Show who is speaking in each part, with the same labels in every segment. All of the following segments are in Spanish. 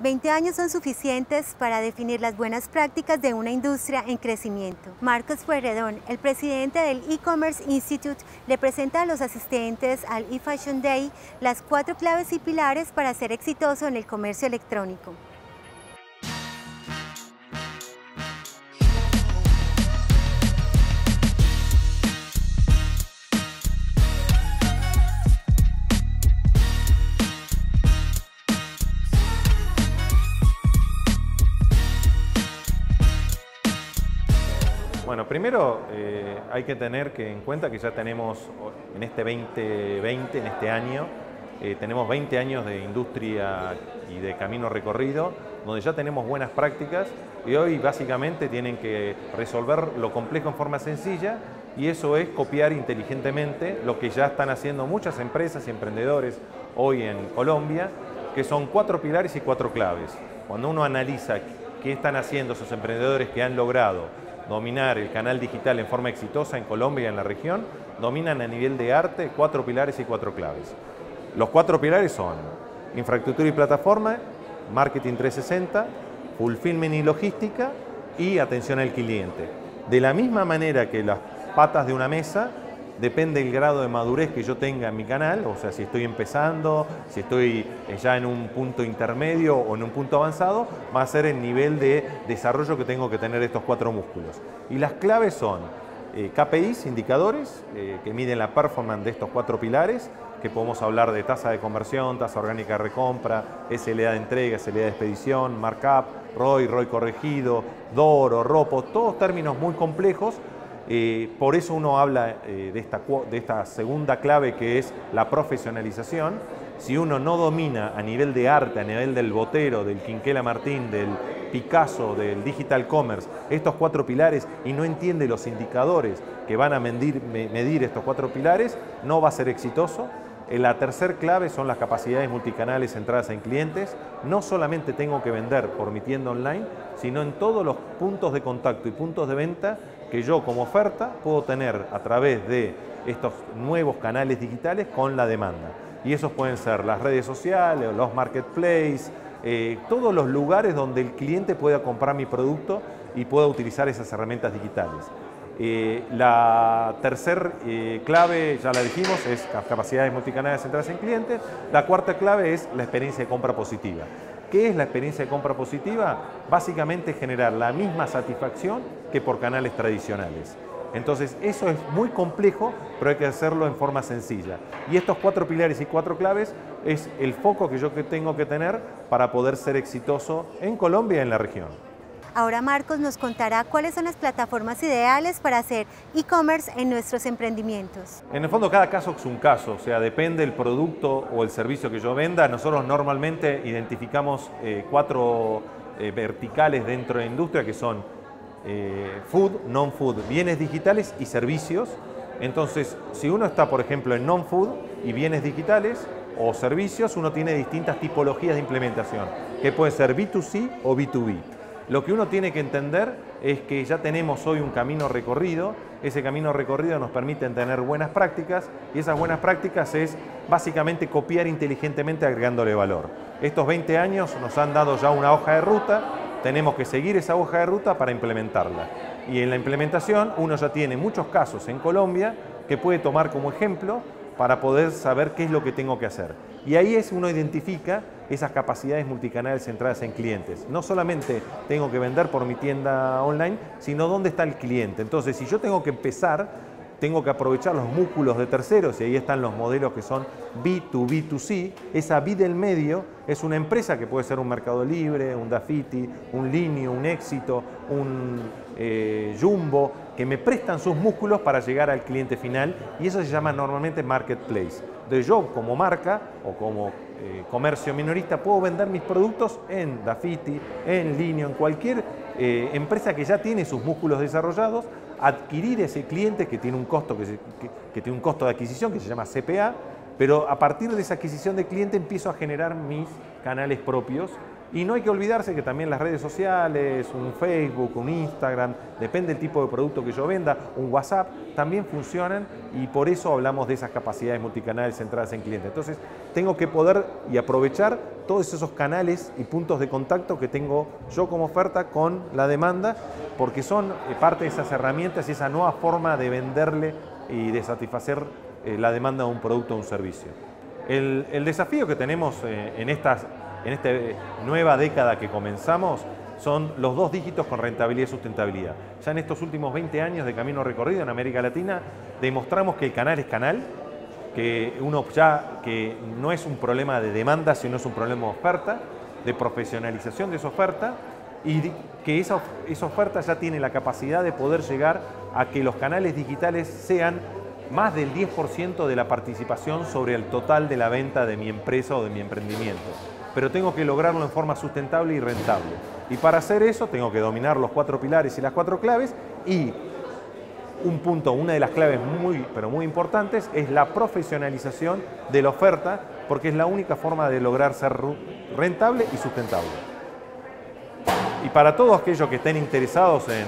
Speaker 1: 20 años son suficientes para definir las buenas prácticas de una industria en crecimiento. Marcos Pueyrredón, el presidente del E-Commerce Institute, le presenta a los asistentes al eFashion Day las cuatro claves y pilares para ser exitoso en el comercio electrónico.
Speaker 2: Primero eh, hay que tener que en cuenta que ya tenemos en este 2020, en este año, eh, tenemos 20 años de industria y de camino recorrido, donde ya tenemos buenas prácticas y hoy básicamente tienen que resolver lo complejo en forma sencilla y eso es copiar inteligentemente lo que ya están haciendo muchas empresas y emprendedores hoy en Colombia, que son cuatro pilares y cuatro claves. Cuando uno analiza qué están haciendo esos emprendedores que han logrado dominar el canal digital en forma exitosa en Colombia y en la región, dominan a nivel de arte cuatro pilares y cuatro claves. Los cuatro pilares son infraestructura y plataforma, marketing 360, fulfillment y logística y atención al cliente. De la misma manera que las patas de una mesa, depende del grado de madurez que yo tenga en mi canal, o sea, si estoy empezando, si estoy eh, ya en un punto intermedio o en un punto avanzado, va a ser el nivel de desarrollo que tengo que tener estos cuatro músculos. Y las claves son eh, KPIs, indicadores, eh, que miden la performance de estos cuatro pilares, que podemos hablar de tasa de conversión, tasa orgánica de recompra, SLA de entrega, SLA de expedición, markup, ROI, ROI corregido, DORO, ROPO, todos términos muy complejos eh, por eso uno habla eh, de, esta, segunda clave que es la profesionalización. Si uno no domina a nivel de arte, a nivel del Botero, del Quinquela Martín, del Picasso, del Digital Commerce, estos cuatro pilares y no entiende los indicadores que van a medir, medir estos cuatro pilares, no va a ser exitoso. Eh, la tercera clave son las capacidades multicanales centradas en clientes. No solamente tengo que vender por mi tienda online, sino en todos los puntos de contacto y puntos de venta que yo como oferta puedo tener a través de estos nuevos canales digitales con la demanda. Y esos pueden ser las redes sociales, los marketplaces, eh, todos los lugares donde el cliente pueda comprar mi producto y pueda utilizar esas herramientas digitales. Eh, la tercera eh, clave, ya la dijimos, es capacidades multicanales centradas en clientes. La cuarta clave es la experiencia de compra positiva. ¿Qué es la experiencia de compra positiva? Básicamente generar la misma satisfacción que por canales tradicionales. Entonces, eso es muy complejo, pero hay que hacerlo en forma sencilla. Y estos cuatro pilares y cuatro claves es el foco que yo tengo que tener para poder ser exitoso en Colombia y en la región.
Speaker 1: Ahora Marcos nos contará cuáles son las plataformas ideales para hacer e-commerce en nuestros emprendimientos.
Speaker 2: En el fondo cada caso es un caso, o sea, depende del producto o el servicio que yo venda. Nosotros normalmente identificamos eh, cuatro eh, verticales dentro de la industria que son eh, food, non-food, bienes digitales y servicios. Entonces, si uno está, por ejemplo, en non-food y bienes digitales o servicios, uno tiene distintas tipologías de implementación, que puede ser B2C o B2B. Lo que uno tiene que entender es que ya tenemos hoy un camino recorrido, ese camino recorrido nos permite tener buenas prácticas y esas buenas prácticas es básicamente copiar inteligentemente agregándole valor. Estos 20 años nos han dado ya una hoja de ruta, tenemos que seguir esa hoja de ruta para implementarla. Y en la implementación uno ya tiene muchos casos en Colombia que puede tomar como ejemplo para poder saber qué es lo que tengo que hacer. Y ahí es uno identifica esas capacidades multicanales centradas en clientes. No solamente tengo que vender por mi tienda online, sino dónde está el cliente. Entonces, si yo tengo que empezar, tengo que aprovechar los músculos de terceros y ahí están los modelos que son B2B2C. Esa B del medio es una empresa que puede ser un Mercado Libre, un Dafiti, un Linio, un Éxito, un eh, Jumbo, que me prestan sus músculos para llegar al cliente final y eso se llama normalmente marketplace. De yo como marca o como eh, comercio minorista puedo vender mis productos en Dafiti, en Linio, en cualquier eh, empresa que ya tiene sus músculos desarrollados, adquirir ese cliente que tiene un costo que tiene un costo de adquisición que se llama CPA, pero a partir de esa adquisición de cliente empiezo a generar mis canales propios y no hay que olvidarse que también las redes sociales, un Facebook, un Instagram, depende del tipo de producto que yo venda, un WhatsApp, también funcionan y por eso hablamos de esas capacidades multicanales centradas en clientes. Entonces, tengo que poder y aprovechar todos esos canales y puntos de contacto que tengo yo como oferta con la demanda, porque son eh, parte de esas herramientas y esa nueva forma de venderle y de satisfacer eh, la demanda de un producto o un servicio. El, desafío que tenemos eh, en estas en esta nueva década que comenzamos son los dos dígitos con rentabilidad y sustentabilidad. Ya en estos últimos 20 años de camino recorrido en América Latina demostramos que el canal es canal, que uno ya que no es un problema de demanda, sino es un problema de oferta, de profesionalización de esa oferta y que esa, esa oferta ya tiene la capacidad de poder llegar a que los canales digitales sean más del 10% de la participación sobre el total de la venta de mi empresa o de mi emprendimiento pero tengo que lograrlo en forma sustentable y rentable. Y para hacer eso tengo que dominar los cuatro pilares y las cuatro claves y un punto, una de las claves muy, pero muy importantes es la profesionalización de la oferta porque es la única forma de lograr ser rentable y sustentable. Y para todos aquellos que estén interesados en,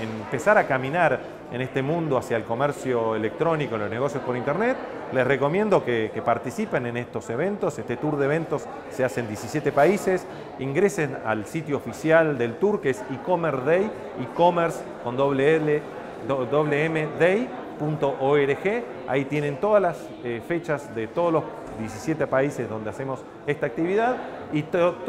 Speaker 2: empezar a caminar en este mundo hacia el comercio electrónico, los negocios por Internet, les recomiendo que, participen en estos eventos. Este tour de eventos se hace en 17 países. Ingresen al sitio oficial del tour que es e-commerce day, e-commerce con doble L, doble M day.org. Ahí tienen todas las eh, fechas de todos los 17 países donde hacemos esta actividad y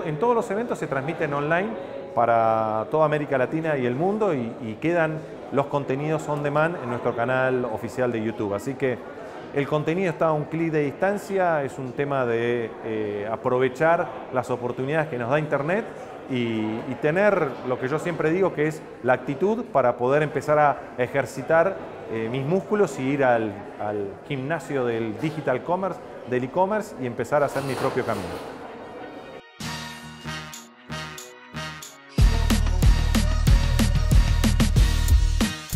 Speaker 2: en todos los eventos se transmiten online para toda América Latina y el mundo y, quedan los contenidos on demand en nuestro canal oficial de YouTube. Así que el contenido está a un clic de distancia, es un tema de eh, aprovechar las oportunidades que nos da Internet y, tener lo que yo siempre digo que es la actitud para poder empezar a ejercitar eh, mis músculos y ir al, al gimnasio del digital commerce, del e-commerce y empezar a hacer mi propio camino.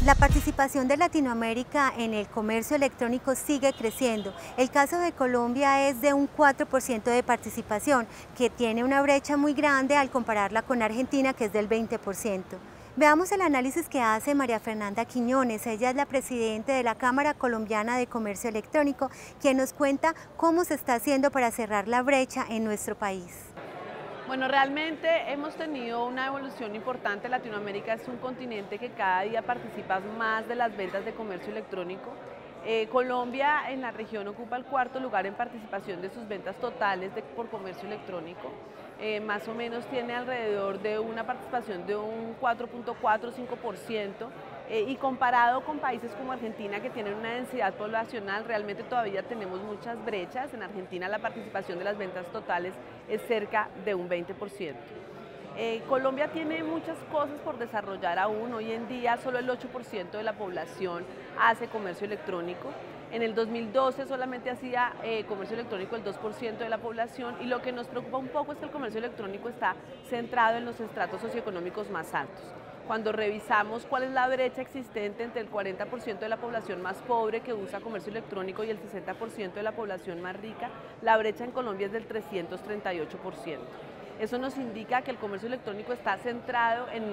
Speaker 1: La participación de Latinoamérica en el comercio electrónico sigue creciendo. El caso de Colombia es de un 4% de participación, que tiene una brecha muy grande al compararla con Argentina, que es del 20%. Veamos el análisis que hace María Fernanda Quiñones. Ella es la presidenta de la Cámara Colombiana de Comercio Electrónico, quien nos cuenta cómo se está haciendo para cerrar la brecha en nuestro país.
Speaker 3: Bueno, realmente hemos tenido una evolución importante. Latinoamérica es un continente que cada día participa más de las ventas de comercio electrónico. Eh, Colombia en la región ocupa el cuarto lugar en participación de sus ventas totales por comercio electrónico. Eh, más o menos tiene alrededor de una participación de un 4.4-5%. Eh, y comparado con países como Argentina que tienen una densidad poblacional, realmente todavía tenemos muchas brechas. En Argentina la participación de las ventas totales es cerca de un 20%. Eh, Colombia tiene muchas cosas por desarrollar aún. Hoy en día solo el 8% de la población hace comercio electrónico. En el 2012 solamente hacía eh, comercio electrónico el 2% de la población y lo que nos preocupa un poco es que el comercio electrónico está centrado en los estratos socioeconómicos más altos cuando revisamos cuál es la brecha existente entre el 40% de la población más pobre que usa comercio electrónico y el 60% de la población más rica, la brecha en Colombia es del 338%. Eso nos indica que el comercio electrónico está centrado en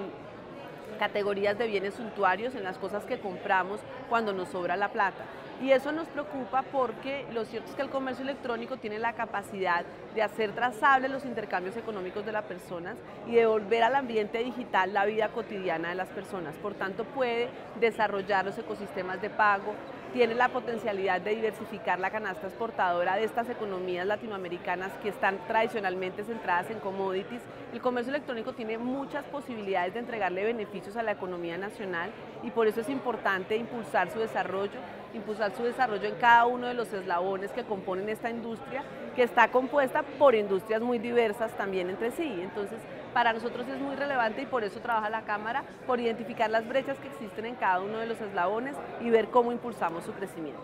Speaker 3: categorías de bienes suntuarios, en las cosas que compramos cuando nos sobra la plata. Y eso nos preocupa porque lo cierto es que el comercio electrónico tiene la capacidad de hacer trazables los intercambios económicos de las personas y de volver al ambiente digital la vida cotidiana de las personas. Por tanto, puede desarrollar los ecosistemas de pago, tiene la potencialidad de diversificar la canasta exportadora de estas economías latinoamericanas que están tradicionalmente centradas en commodities. El comercio electrónico tiene muchas posibilidades de entregarle beneficios a la economía nacional y por eso es importante impulsar su desarrollo, impulsar su desarrollo en cada uno de los eslabones que componen esta industria, que está compuesta por industrias muy diversas también entre sí. Entonces, para nosotros es muy relevante y por eso trabaja la Cámara, por identificar las brechas que existen en cada uno de los eslabones y ver cómo impulsamos su crecimiento.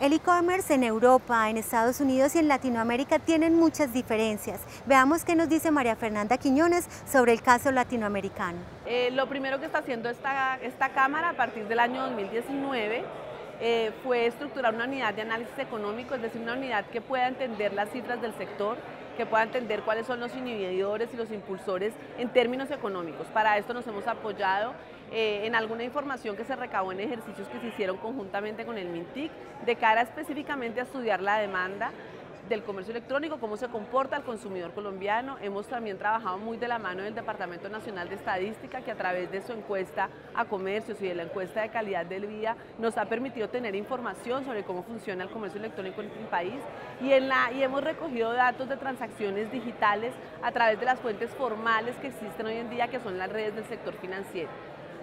Speaker 1: El e-commerce en Europa, en Estados Unidos y en Latinoamérica tienen muchas diferencias. Veamos qué nos dice María Fernanda Quiñones sobre el caso latinoamericano.
Speaker 3: Eh, lo primero que está haciendo esta, esta Cámara a partir del año 2019 eh, fue estructurar una unidad de análisis económico, es decir, una unidad que pueda entender las cifras del sector, que pueda entender cuáles son los inhibidores y los impulsores en términos económicos. Para esto nos hemos apoyado eh, en alguna información que se recabó en ejercicios que se hicieron conjuntamente con el MINTIC de cara específicamente a estudiar la demanda del comercio electrónico, cómo se comporta el consumidor colombiano. Hemos también trabajado muy de la mano del Departamento Nacional de Estadística, que a través de su encuesta a comercios y de la encuesta de calidad del vida nos ha permitido tener información sobre cómo funciona el comercio electrónico en el país y, en la, y hemos recogido datos de transacciones digitales a través de las fuentes formales que existen hoy en día, que son las redes del sector financiero.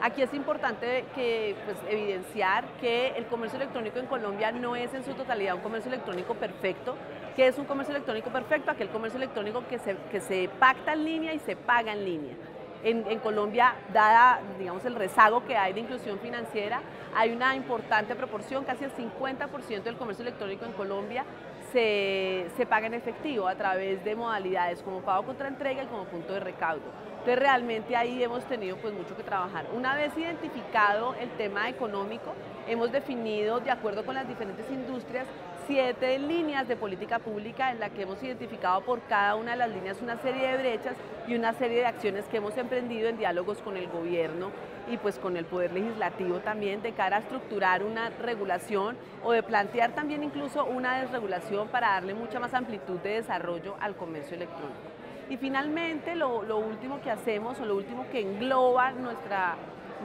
Speaker 3: Aquí es importante que, pues, evidenciar que el comercio electrónico en Colombia no es en su totalidad un comercio electrónico perfecto. Que es un comercio electrónico perfecto? Aquel comercio electrónico que se, que se pacta en línea y se paga en línea. En, en, Colombia, dada digamos, el rezago que hay de inclusión financiera, hay una importante proporción, casi el 50% del comercio electrónico en Colombia se, se, paga en efectivo a través de modalidades como pago contra entrega y como punto de recaudo. Entonces realmente ahí hemos tenido pues mucho que trabajar. Una vez identificado el tema económico, hemos definido de acuerdo con las diferentes industrias siete líneas de política pública en la que hemos identificado por cada una de las líneas una serie de brechas y una serie de acciones que hemos emprendido en diálogos con el gobierno y pues con el Poder Legislativo también de cara a estructurar una regulación o de plantear también incluso una desregulación para darle mucha más amplitud de desarrollo al comercio electrónico. Y finalmente, lo, lo, último que hacemos o lo último que engloba nuestra,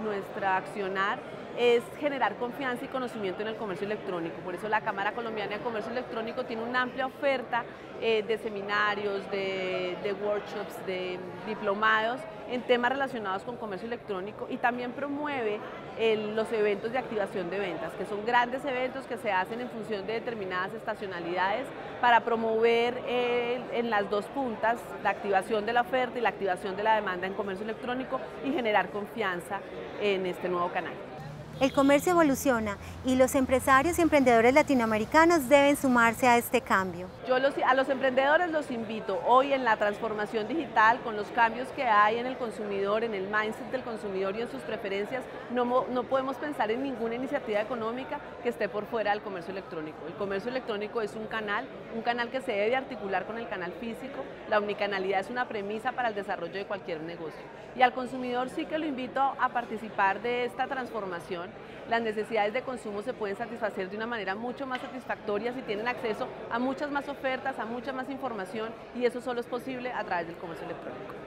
Speaker 3: nuestra accionar es generar confianza y conocimiento en el comercio electrónico. Por eso la Cámara Colombiana de Comercio Electrónico tiene una amplia oferta eh, de seminarios, de, workshops, de diplomados en temas relacionados con comercio electrónico y también promueve el, los eventos de activación de ventas, que son grandes eventos que se hacen en función de determinadas estacionalidades para promover eh, en las dos puntas la activación de la oferta y la activación de la demanda en comercio electrónico y generar confianza en este nuevo canal.
Speaker 1: El comercio evoluciona y los empresarios y emprendedores latinoamericanos deben sumarse a este cambio.
Speaker 3: Yo los, a los emprendedores los invito hoy en la transformación digital, con los cambios que hay en el consumidor, en el mindset del consumidor y en sus preferencias, no, no podemos pensar en ninguna iniciativa económica que esté por fuera del comercio electrónico. El comercio electrónico es un canal, un canal que se debe articular con el canal físico. La omnicanalidad es una premisa para el desarrollo de cualquier negocio. Y al consumidor sí que lo invito a participar de esta transformación las necesidades de consumo se pueden satisfacer de una manera mucho más satisfactoria si tienen acceso a muchas más ofertas, a mucha más información y eso solo es posible a través del comercio electrónico.